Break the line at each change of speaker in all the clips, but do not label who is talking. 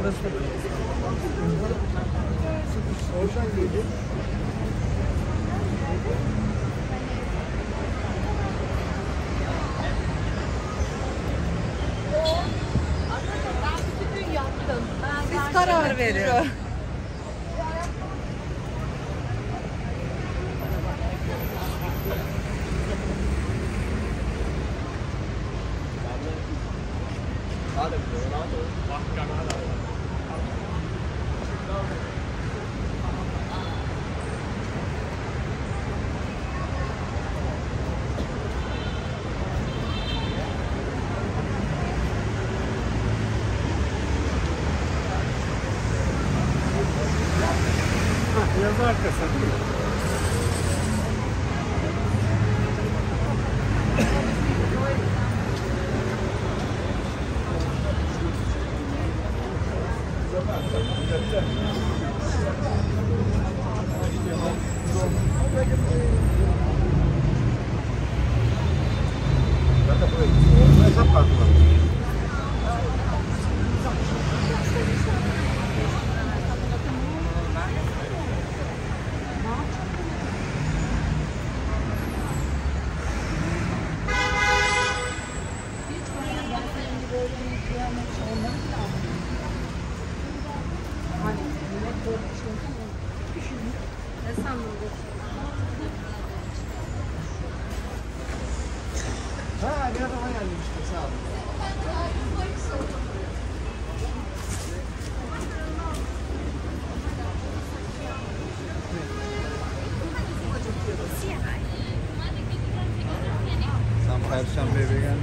Orası da Oradan geliyor.
Siz karar verin.
got Sen Perşembe eve geldin.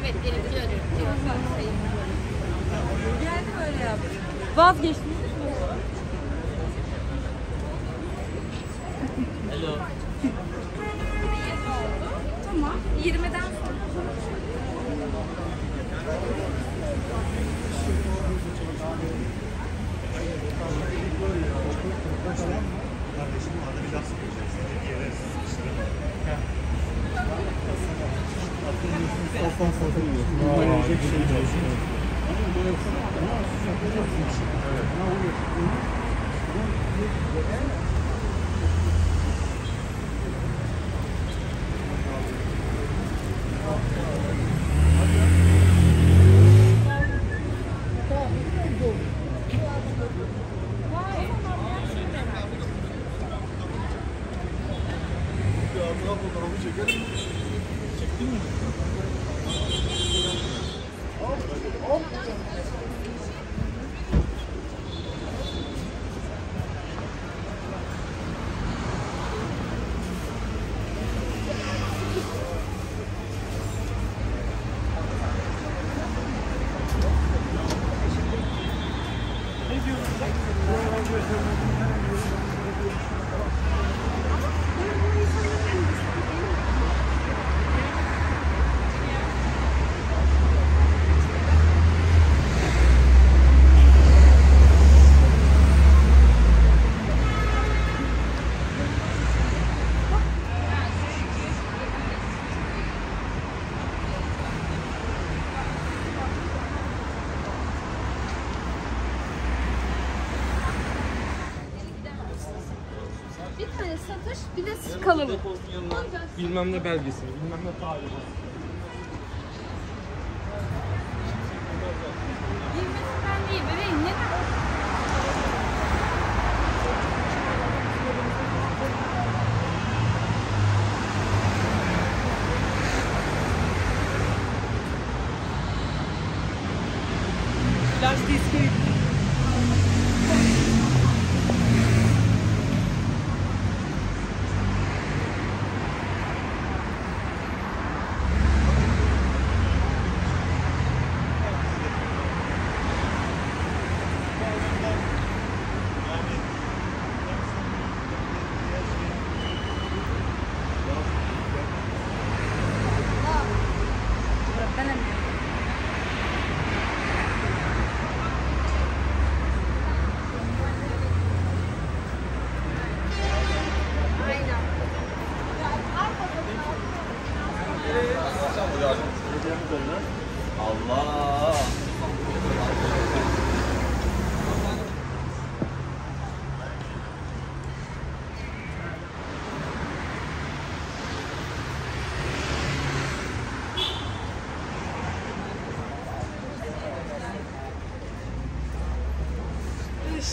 Evet, gerekiyor.
Geldi böyle yaptı. Vazgeçtiniz mi?
Tamam. 20'den sonra.
Kardeşim adını biraz bir
de
kalıbı.
Bilmem ne belgesi, bilmem ne tarihi.
Girmesinden değil, bebeğim.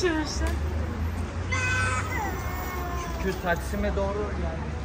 Karşı.
Çünkü Taksim'e doğru yani.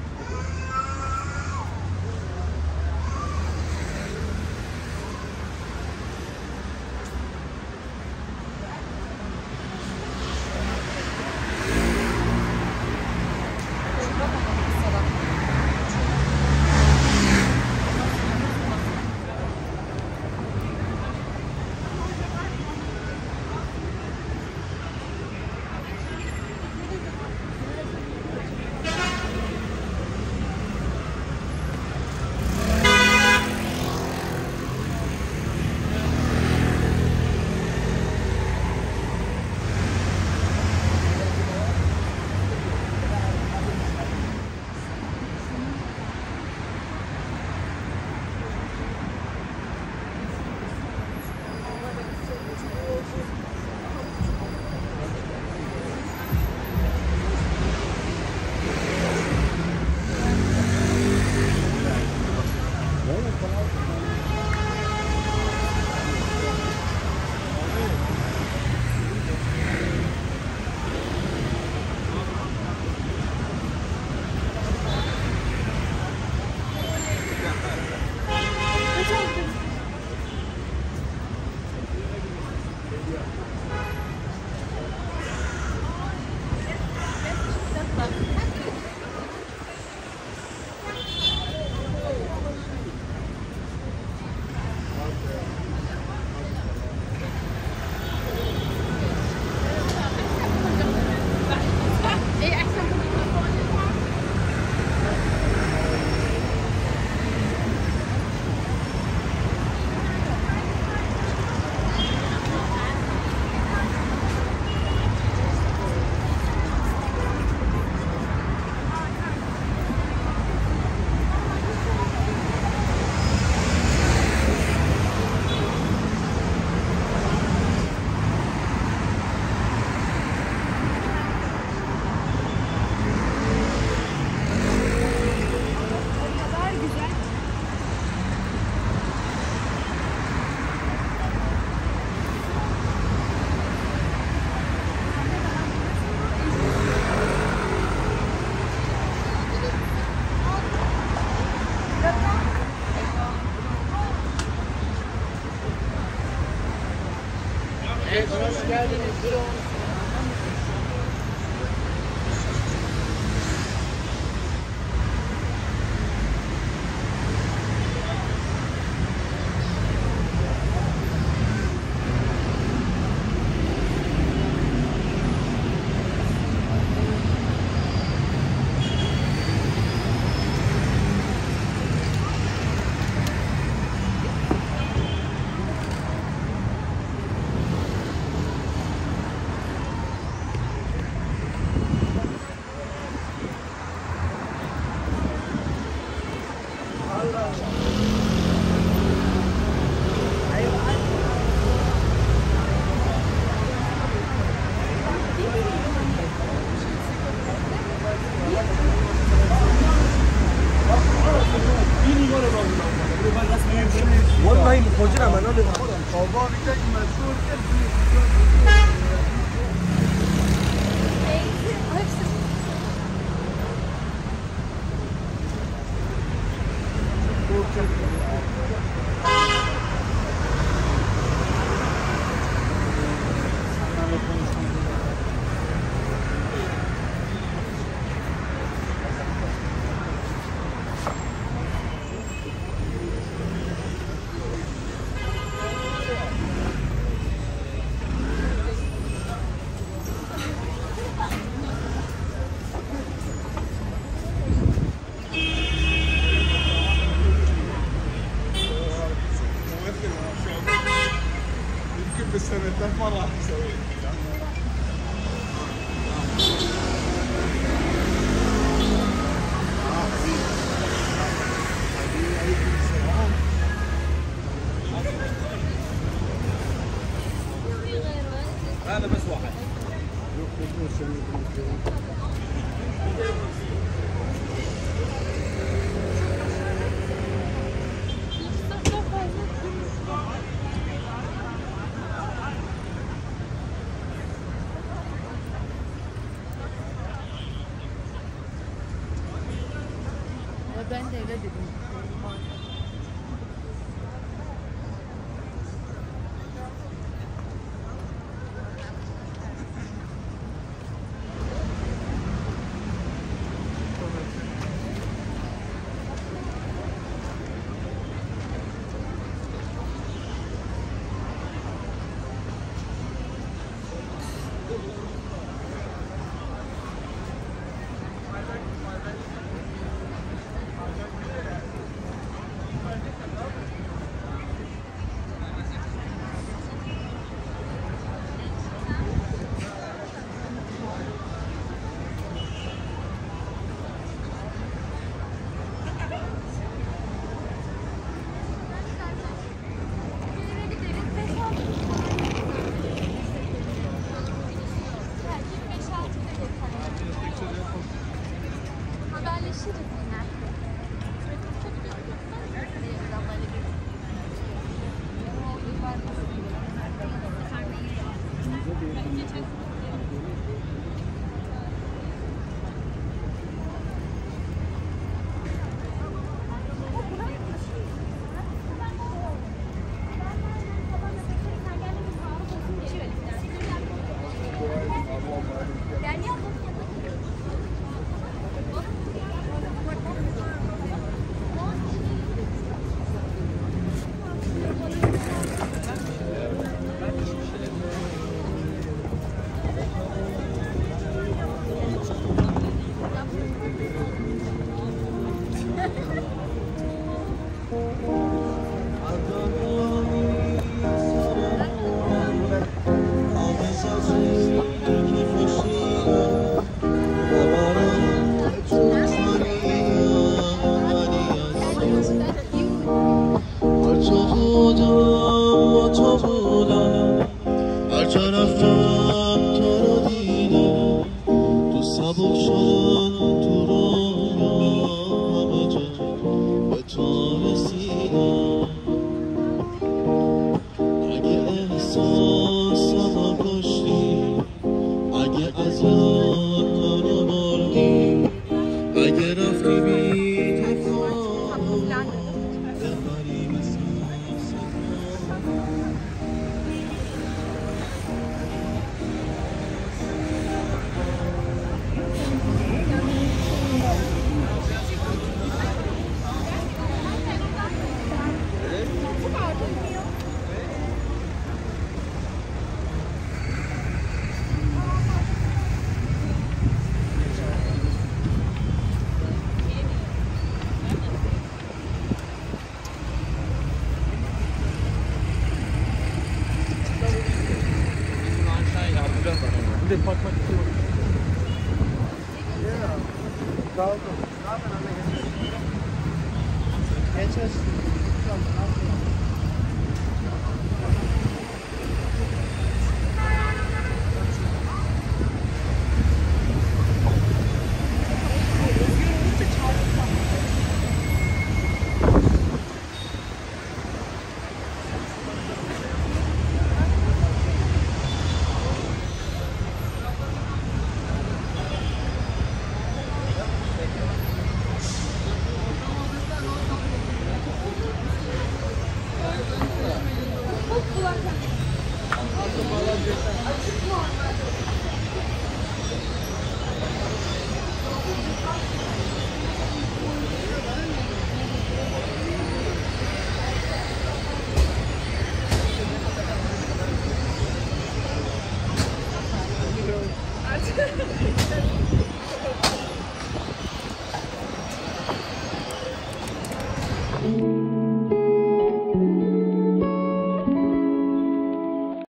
geldiniz. Hoş geldiniz. Buyurun. مدیرم من به خودم آقا میگه این مسئول
Thank.